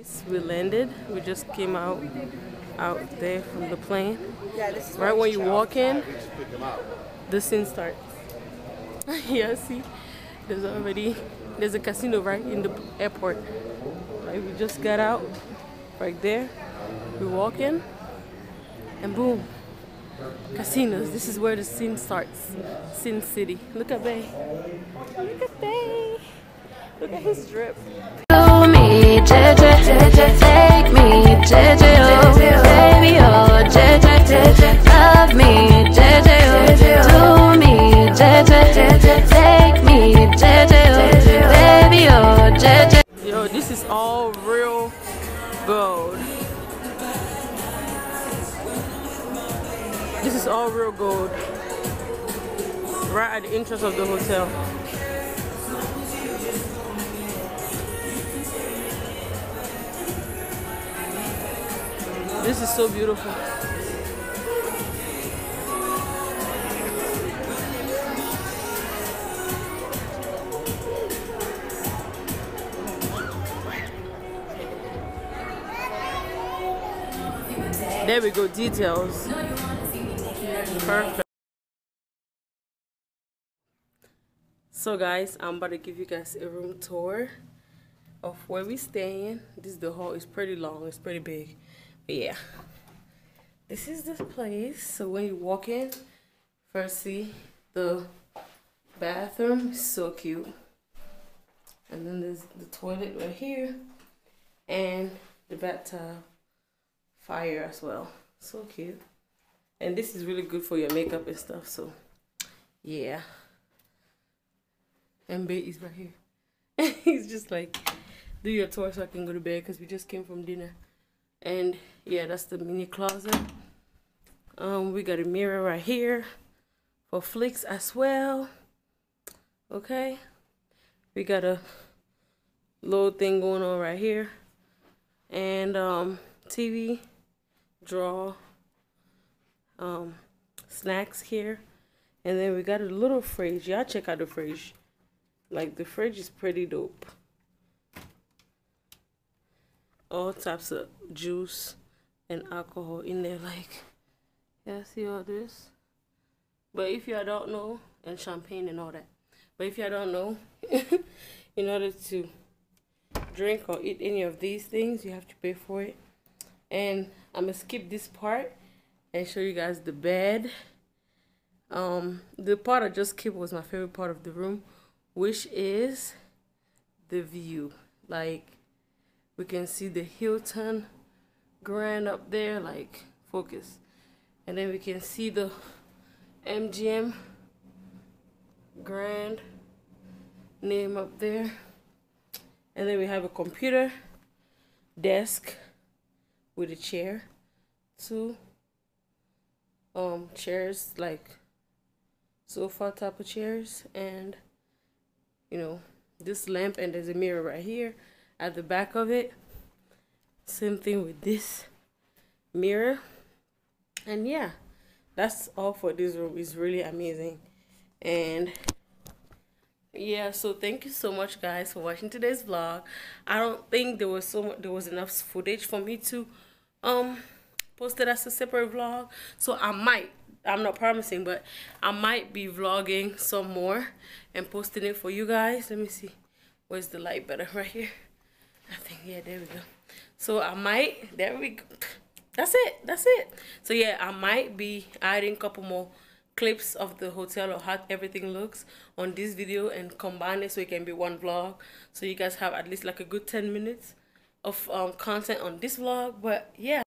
guys we landed. We just came out out there from the plane. Yeah, this is right where when you walk in the scene starts. Yeah see? There's already there's a casino right in the airport. Like we just got out right there. We walk in and boom casinos. This is where the scene starts. Sin city. Look at bay. Look at bay. Look at his drip. Do me, JJ, Take me, oh, baby, oh, love me, oh, do me, take me, oh. baby. Oh, Yo, this is all real gold. This is all real gold. Right at the entrance of the hotel. This is so beautiful. There we go, details. Perfect. So guys, I'm about to give you guys a room tour of where we're staying. This is the hall. It's pretty long. It's pretty big. Yeah. This is the place. So when you walk in, first see the bathroom. So cute. And then there's the toilet right here. And the bathtub fire as well. So cute. And this is really good for your makeup and stuff. So yeah. And Bay is right here. He's just like, do your tour so I can go to bed because we just came from dinner. And yeah, that's the mini closet. Um, we got a mirror right here for flicks as well. Okay. We got a little thing going on right here. And um TV, draw um, snacks here. And then we got a little fridge. Y'all check out the fridge. Like the fridge is pretty dope. All types of juice and alcohol in there. Like, yeah, see all this? But if y'all don't know, and champagne and all that. But if y'all don't know, in order to drink or eat any of these things, you have to pay for it. And I'm gonna skip this part and show you guys the bed. Um, the part I just skipped was my favorite part of the room, which is the view. Like we can see the Hilton Grand up there, like focus, and then we can see the MGM Grand name up there, and then we have a computer desk with a chair, two um chairs like sofa type of chairs and you know this lamp and there's a mirror right here at the back of it. Same thing with this mirror. And yeah that's all for this room. It's really amazing. And yeah so thank you so much guys for watching today's vlog. I don't think there was so much there was enough footage for me to um post it as a separate vlog. So i might i'm not promising but i might be vlogging some more and posting it for you guys. Let me see. Where's the light better right here i think yeah there we go. So i might there we go. That's it that's it. So yeah i might be adding a couple more clips of the hotel or how everything looks on this video and combine it so it can be one vlog. So you guys have at least like a good 10 minutes of um, content on this vlog. But yeah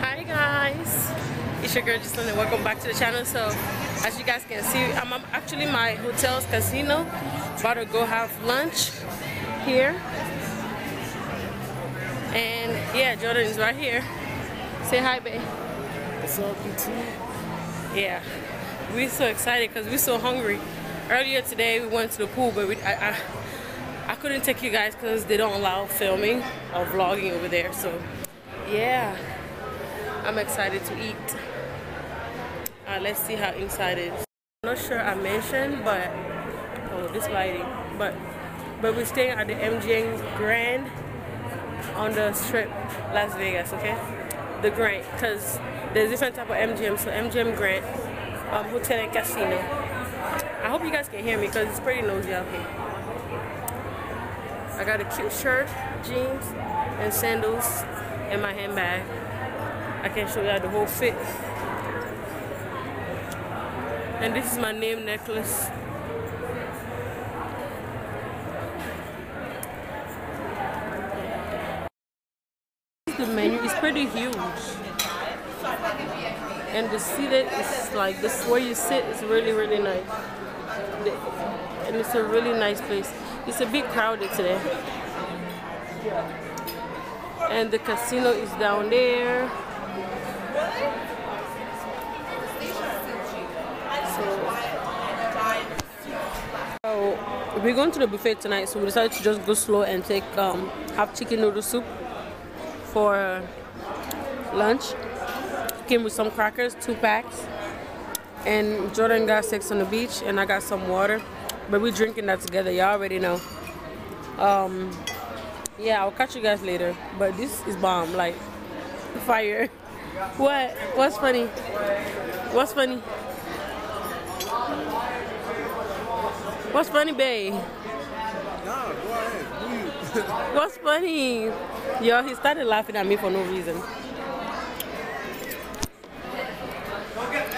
hi guys it's your girl Ghislaine and welcome back to the channel so as you guys can see I'm I'm actually my hotel's casino about to go have lunch here and yeah Jordan is right here say hi babe What's up, BT? yeah, we're so excited because we're so hungry. Earlier today we went to the pool, but we, I, I, I couldn't take you guys because they don't allow filming or vlogging over there. So yeah, I'm excited to eat. Uh, let's see how inside is. I'm not sure I mentioned, but oh, this lighting, but but we're staying at the MGM Grand on the Strip, Las Vegas. Okay, the Grand, because there's different type of MGM. So MGM Grand, um, hotel and casino. I hope you guys can hear me because it's pretty noisy out here. I got a cute shirt, jeans, and sandals in my handbag. I can show y'all the whole fit. And this is my name necklace. The menu is pretty huge. And the seated is like this where you sit is really really nice. And it's a really nice place. It's a bit crowded today. And the casino is down there. So we're going to the buffet tonight, so we decided to just go slow and take um, have chicken noodle soup for lunch. Came with some crackers, two packs, and Jordan got sex on the beach, and I got some water. But we're drinking that together. Y'all already know. Um, yeah, I'll catch you guys later. But this is bomb, like fire. What? What's funny? What's funny? What's funny, babe? Nah, go ahead. What's funny? Yo, he started laughing at me for no reason.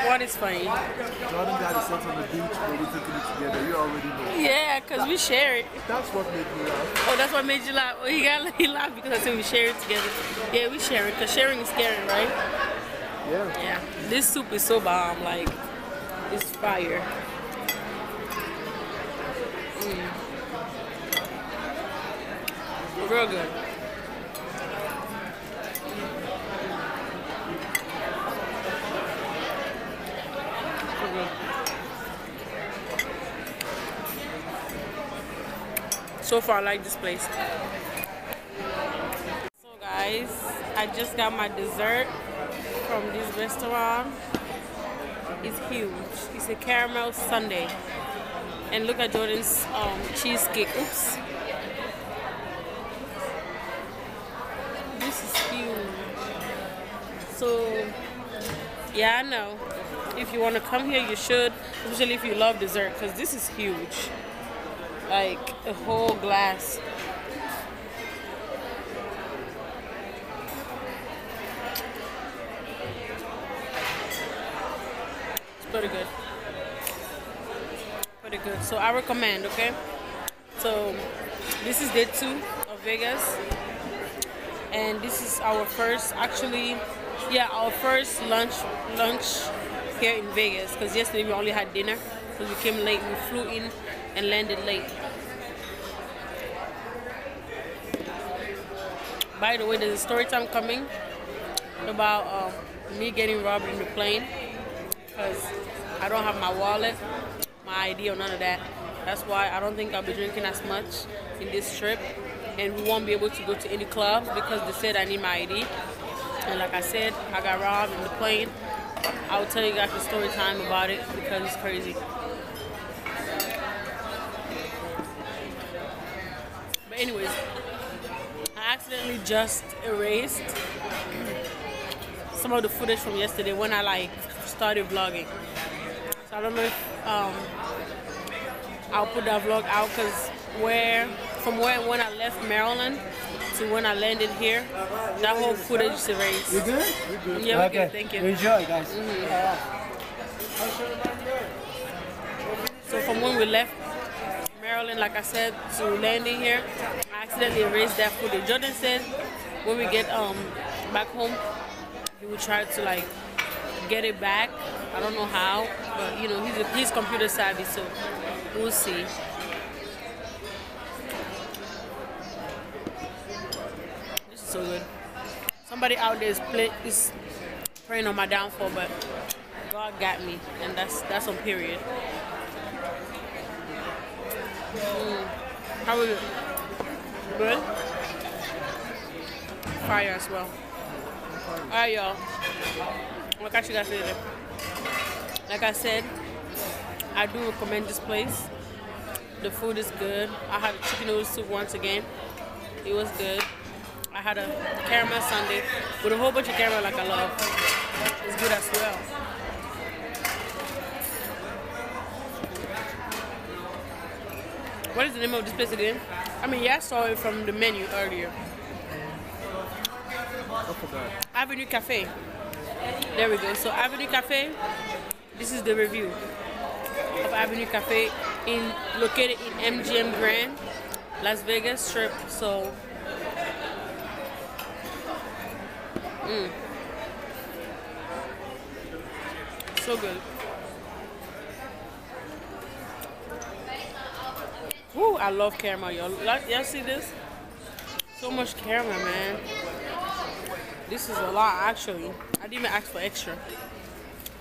What is funny? Jordan got sex on the beach, but we're taking it together. You already know. Yeah, cause we share it. That's what made me laugh. Oh, that's what made you laugh. Oh, he got he laughed because I said we share it together. Yeah, we share it, cause sharing is caring, right? Yeah. Yeah. This soup is so bomb, like it's fire. Mm. Real good. So far, I like this place. So, guys, I just got my dessert from this restaurant. It's huge. It's a caramel sundae. And look at Jordan's um, cheesecake. Oops. This is huge. So, yeah, I know. If you want to come here, you should. Especially if you love dessert, because this is huge. Like a whole glass. It's pretty good. Pretty good. So I recommend, okay? So this is day two of Vegas. And this is our first actually yeah, our first lunch lunch here in Vegas because yesterday we only had dinner because we came late. We flew in and landed late. By the way, there's a story time coming about um, me getting robbed in the plane because I don't have my wallet, my ID, or none of that. That's why I don't think I'll be drinking as much in this trip, and we won't be able to go to any clubs because they said I need my ID. And like I said, I got robbed in the plane. I will tell you guys the story time about it because it's crazy. But anyways, I accidentally just erased some of the footage from yesterday when I like started vlogging. So I don't know if um, I'll put that vlog out because where from where when I left Maryland to when I landed here, that whole footage is erased. You good? You good? Yeah, okay. good. thank you. Enjoy, guys. So from when we left Maryland, like I said, to landing here, I accidentally erased that footage. Jordan said when we get um back home, he will try to like get it back. I don't know how, but you know he's he's computer savvy, so we'll see. This is so good. Somebody out there is play is praying on my downfall, but God got me, and that's that's on period. Mm. How was it? Good? Fire as well. Alright, y'all. I'll catch you guys later. Like I said, I do recommend this place. The food is good. I had chicken noodle soup once again. It was good. I had a caramel sundae with a whole bunch of caramel like I love. It's good as well. What is the name of this place again? I mean, yeah, I saw it from the menu earlier. Avenue Cafe. There we go. So Avenue Cafe. This is the review of Avenue Cafe in located in MGM Grand, Las Vegas Strip. So. Mm. So good. Woo, I love caramel, y'all. Y'all see this? So much caramel, man. This is a lot, actually. I didn't even ask for extra.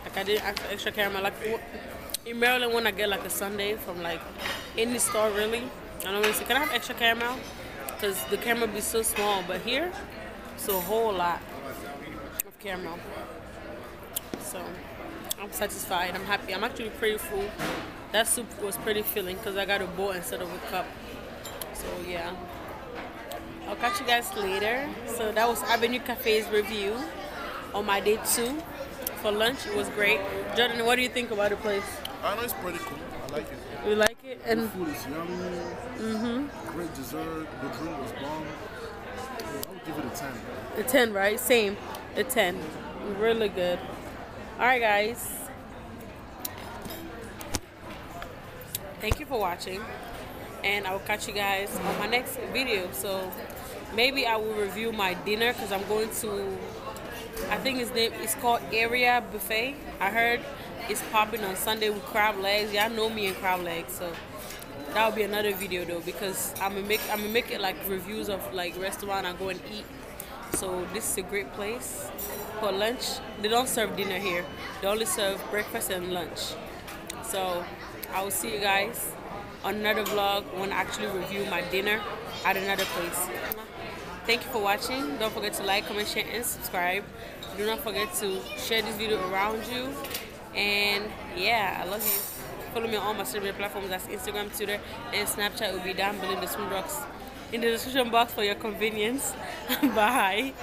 Like, I didn't ask for extra caramel. Like, in Maryland, when I get like a sundae from like any store, really, I don't really say, can I have extra caramel? Because the caramel be so small. But here, it's a whole lot caramel. So, I'm satisfied. I'm happy. I'm actually pretty full. That soup was pretty filling because I got a bowl instead of a cup. So, yeah. I'll catch you guys later. So that was Avenue Cafe's review on my day two for lunch. It was great. Jordan, what do you think about the place? I know it's pretty cool. I like it. You like it? The And food is yummy. Mm-hmm. Great dessert. The drink was bomb. I would give it a 10. the 10, right? Same. The 10. Really good. All right, guys. Thank you for watching. And I will catch you guys on my next video. So maybe I will review my dinner because I'm going to I think his name is called Aria Buffet. I heard it's popping on Sunday with crab legs. Y'all know me and crab legs, so that will be another video though because I'm gonna make I'm gonna make it like reviews of like restaurant I go and eat. So this is a great place for lunch. They don't serve dinner here. They only serve breakfast and lunch. So I will see you guys on another vlog when I actually review my dinner at another place. Thank you for watching. Don't forget to like, comment, share, and subscribe. Do not forget to share this video around you. And yeah, I love you. Follow me on all my social media platforms. That's Instagram, Twitter, and Snapchat. will be down below in the description box. In the description box for your convenience. Bye.